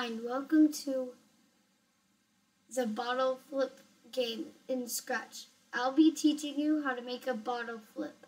and welcome to the bottle flip game in Scratch. I'll be teaching you how to make a bottle flip.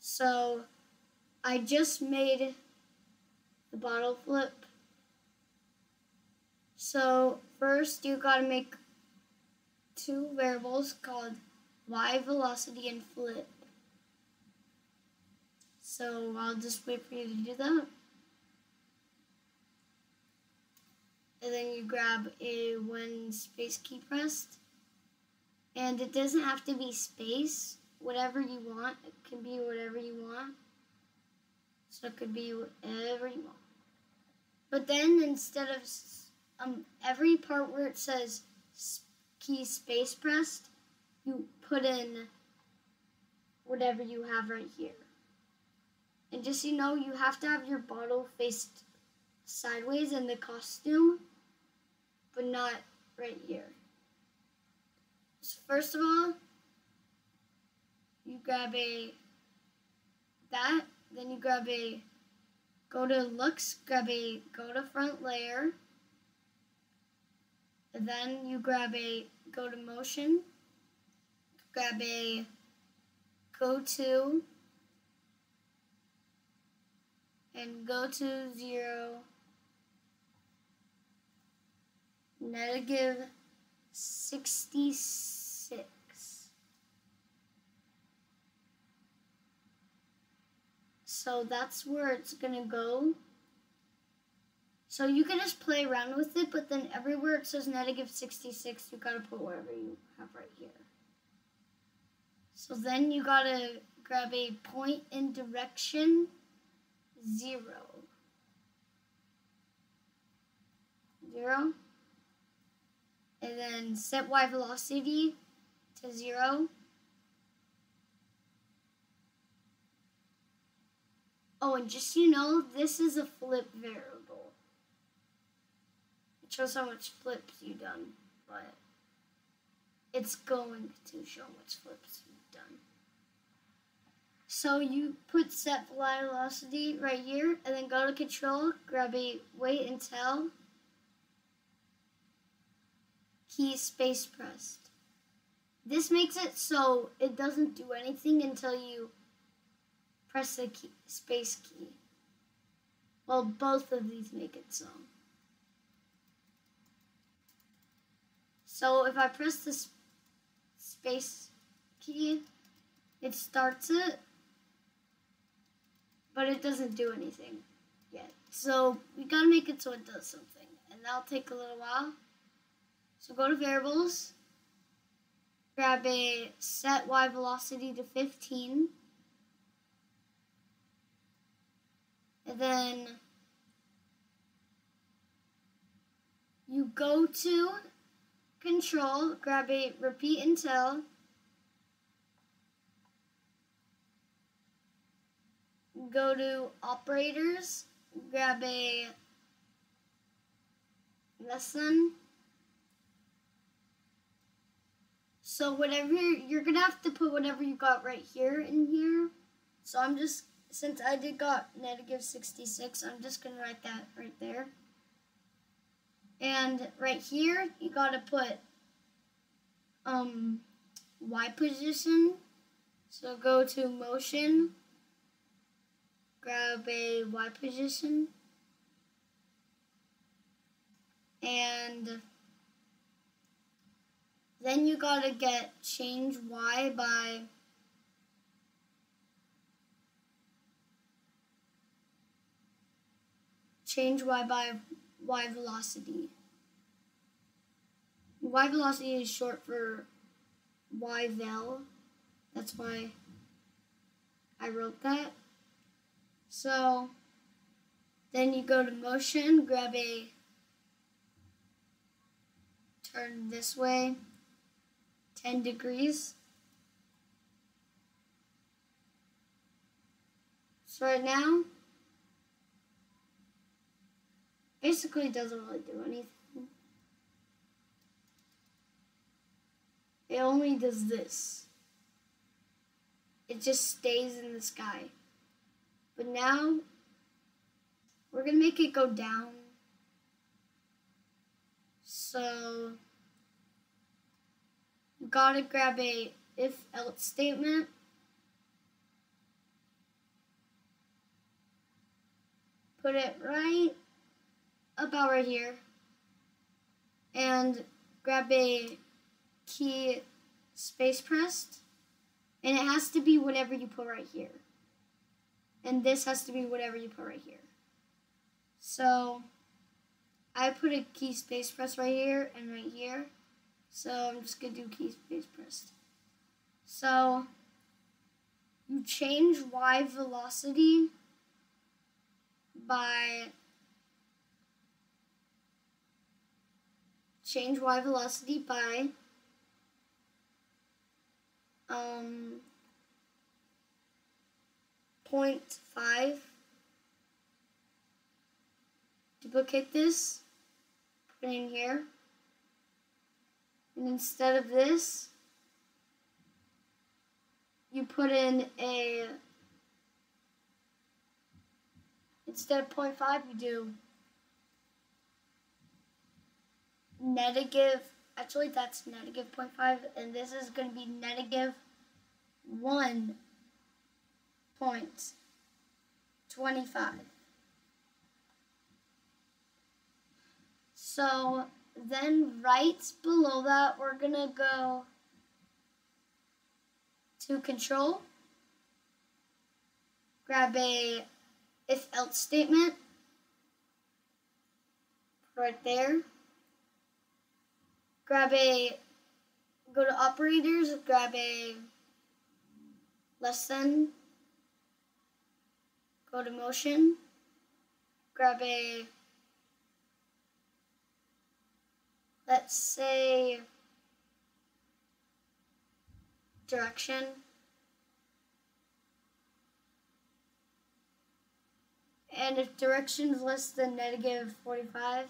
So, I just made the bottle flip. So, first you gotta make two variables called y velocity and flip. So, I'll just wait for you to do that. And then you grab a when space key pressed. And it doesn't have to be space, whatever you want. It can be whatever you want. So it could be whatever you want. But then instead of um, every part where it says key space pressed, you put in whatever you have right here. And just so you know, you have to have your bottle faced sideways in the costume but not right here. So first of all, you grab a that, then you grab a go to looks, grab a go to front layer, and then you grab a go to motion, grab a go to and go to zero negative 66. So that's where it's going to go. So you can just play around with it, but then everywhere it says negative 66, you got to put whatever you have right here. So then you got to grab a point in direction 0. 0 and then set y velocity to zero. Oh, and just so you know, this is a flip variable. It shows how much flips you've done, but it's going to show how much flips you've done. So you put set y velocity right here, and then go to control, grab a wait until, key space pressed. This makes it so it doesn't do anything until you press the key, space key. Well, both of these make it so. So if I press the space key, it starts it, but it doesn't do anything yet. So we gotta make it so it does something, and that'll take a little while. So go to variables, grab a set y velocity to 15, and then you go to control, grab a repeat until, go to operators, grab a less than, So whatever, you're to have to put whatever you got right here in here. So I'm just, since I did got negative 66, I'm just to write that right there. And right here, you got to put um, Y position. So go to motion, grab a Y position, and then you gotta get change y by change y by y velocity. Y velocity is short for y vel. That's why I wrote that. So then you go to motion, grab a turn this way. 10 degrees. So right now, basically doesn't really do anything. It only does this. It just stays in the sky. But now, we're going to make it go down. So gotta grab a if else statement. Put it right about right here. And grab a key space pressed. And it has to be whatever you put right here. And this has to be whatever you put right here. So I put a key space press right here and right here. So I'm just going to do key space pressed. So you change y velocity by change y velocity by um, 0.5 duplicate this put it in here and instead of this you put in a instead of 0.5 you do negative actually that's negative 0.5 and this is going to be negative 1.25 so then right below that we're going to go to control. Grab a if else statement. Right there. Grab a, go to operators, grab a less than, go to motion, grab a, let's say, direction, and if direction is less than negative 45,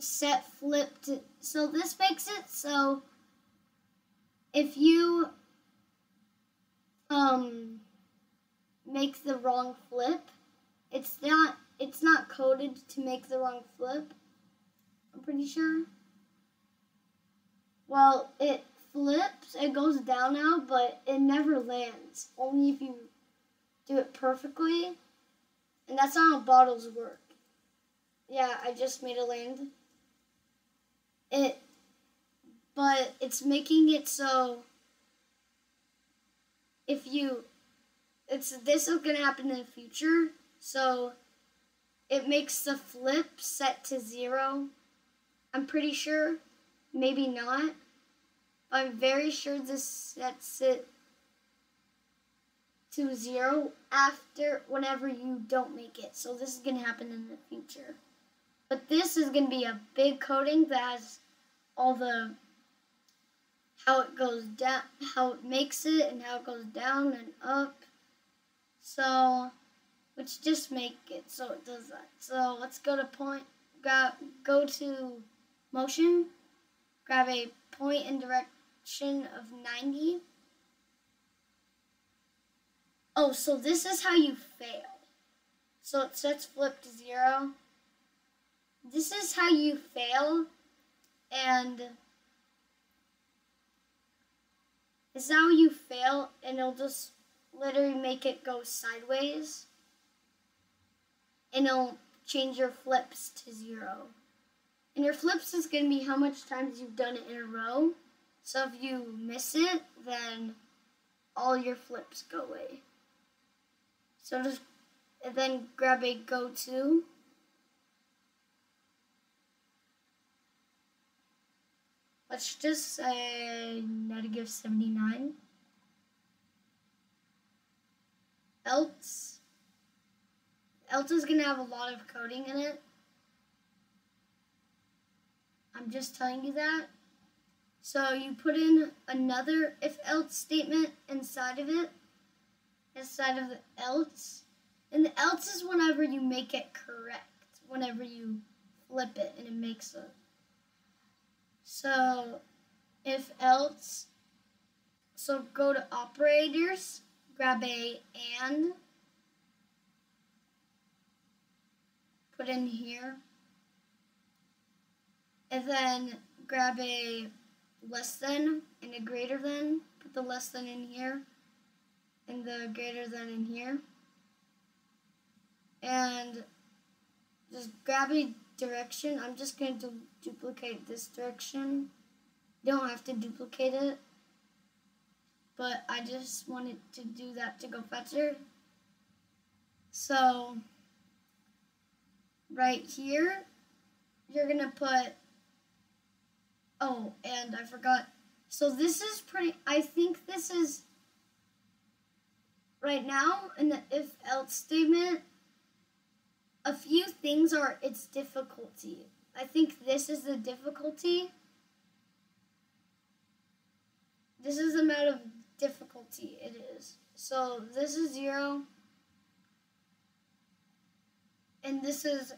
set flipped. So this makes it so if you um make the wrong flip, it's not it's not coded to make the wrong flip. I'm pretty sure. Well, it flips, it goes down now, but it never lands. Only if you do it perfectly. And that's not how bottles work. Yeah, I just made a land it but it's making it so if you it's this is to happen in the future so it makes the flip set to zero. I'm pretty sure. Maybe not. I'm very sure this sets it to zero after whenever you don't make it. So this is going to happen in the future. But this is going to be a big coding that has all the how it goes down, how it makes it, and how it goes down and up. So, let's just make it so it does that. So let's go to point, grab, go to motion, grab a point in direction of 90. Oh, so this is how you fail. So it sets flip to zero. This is how you fail and is how you fail and it'll just literally make it go sideways and it'll change your flips to zero. And your flips is going to be how much times you've done it in a row. So if you miss it, then all your flips go away. So just then grab a go to Let's just say negative 79. Else, else is going to have a lot of coding in it. I'm just telling you that. So you put in another if else statement inside of it, inside of the else. And the else is whenever you make it correct, whenever you flip it and it makes it. So if else, so go to operators, grab a and, put in here. And then grab a less than and a greater than, put the less than in here, and the greater than in here. And just grab a direction. I'm just going to duplicate this direction. You don't have to duplicate it. But I just wanted to do that to go faster. So, right here, you're going to put, oh, and I forgot. So this is pretty, I think this is, right now, in the if else statement, a few things are its difficulty. I think this is the difficulty. This is the amount of difficulty it is. So this is zero. And this is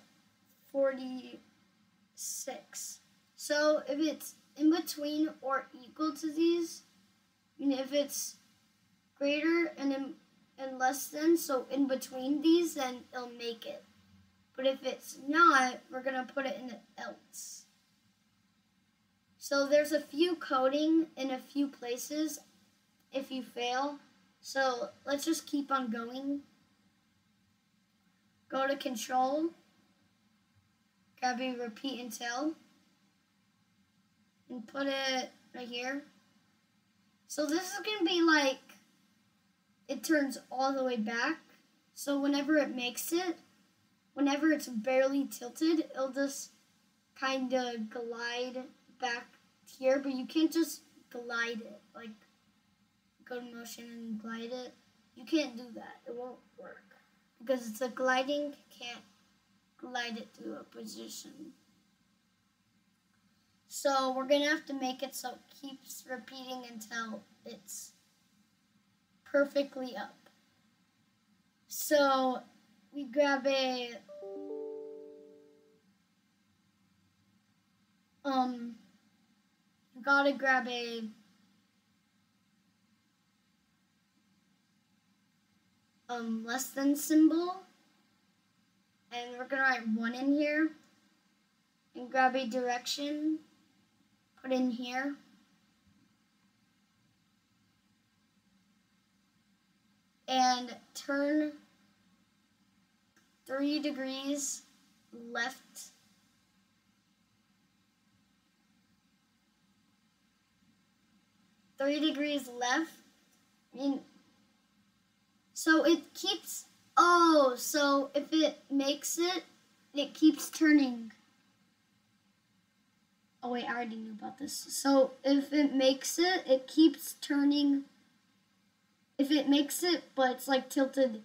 46. So if it's in between or equal to these, and if it's greater and in, and less than, so in between these, then it'll make it. But if it's not, we're going to put it in the else. So there's a few coding in a few places if you fail. So let's just keep on going. Go to control. Grab a repeat until. And put it right here. So this is going to be like, it turns all the way back. So whenever it makes it, whenever it's barely tilted, it'll just kind of glide back here, but you can't just glide it, like go to motion and glide it. You can't do that. It won't work. Because it's a gliding, can't glide it to a position. So we're going to have to make it so it keeps repeating until it's perfectly up. So we grab a um you gotta grab a um less than symbol and we're gonna write one in here and grab a direction put in here and turn three degrees left. Three degrees left. I mean, so it keeps, oh, so if it makes it, it keeps turning. Oh wait, I already knew about this. So if it makes it, it keeps turning. If it makes it, but it's like tilted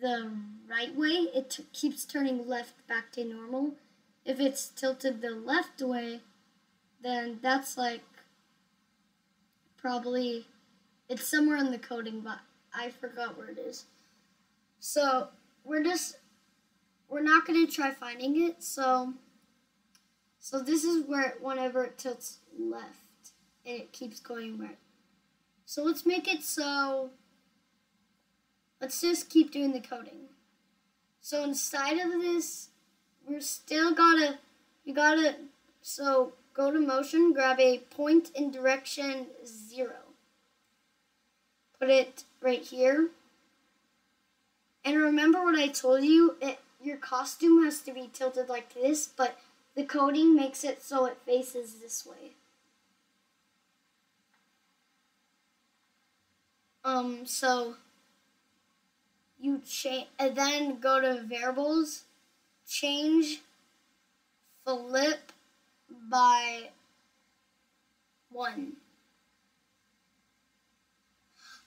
the right way, it keeps turning left back to normal. If it's tilted the left way, then that's like probably it's somewhere in the coding, but I forgot where it is. So we're just we're not gonna try finding it. So so this is where whenever it tilts left and it keeps going right. So let's make it so Let's just keep doing the coding. So inside of this, we're still gotta, you gotta, so go to motion, grab a point in direction zero. Put it right here. And remember what I told you, it, your costume has to be tilted like this, but the coding makes it so it faces this way. Um, so you change and then go to variables, change flip by one.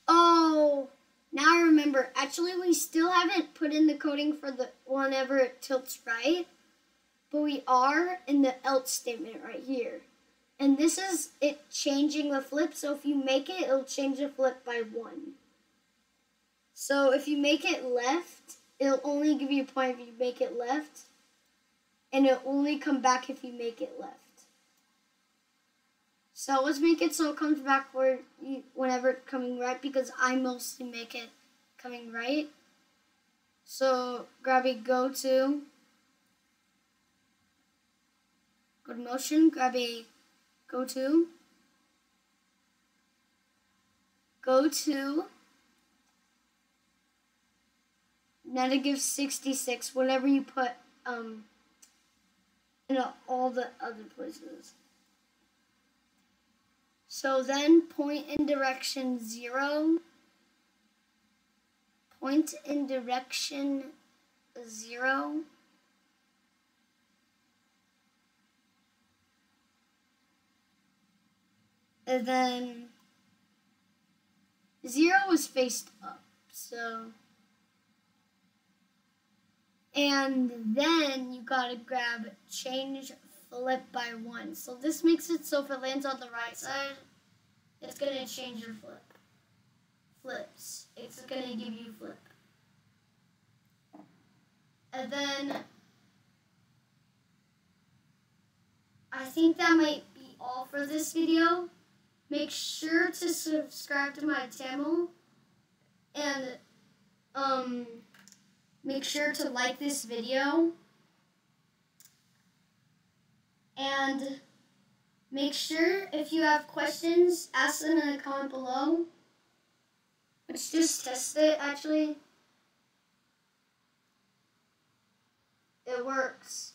Oh, now I remember. Actually, we still haven't put in the coding for the whenever it tilts right, but we are in the else statement right here. And this is it changing the flip, so if you make it, it'll change the flip by one. So if you make it left, it'll only give you a point if you make it left. And it'll only come back if you make it left. So let's make it so it comes back where you, whenever it's coming right because I mostly make it coming right. So grab a go to go to motion, grab a go to, go to negative 66, whatever you put um, in all the other places. So then point in direction 0, point in direction 0, and then 0 is faced up, so. And then you gotta grab change flip by one. So this makes it so if it lands on the right side, it's gonna change your flip. Flips. It's gonna give you flip. And then I think that might be all for this video. Make sure to subscribe to my channel and um Make sure to like this video. And make sure if you have questions, ask them in the comment below. Let's just test it actually. It works.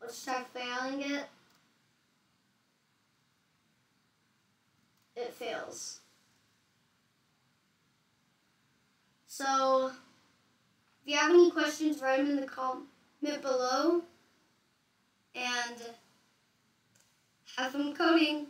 Let's try failing it. It fails. So, if you have any questions, write them in the comment below. And have fun coding.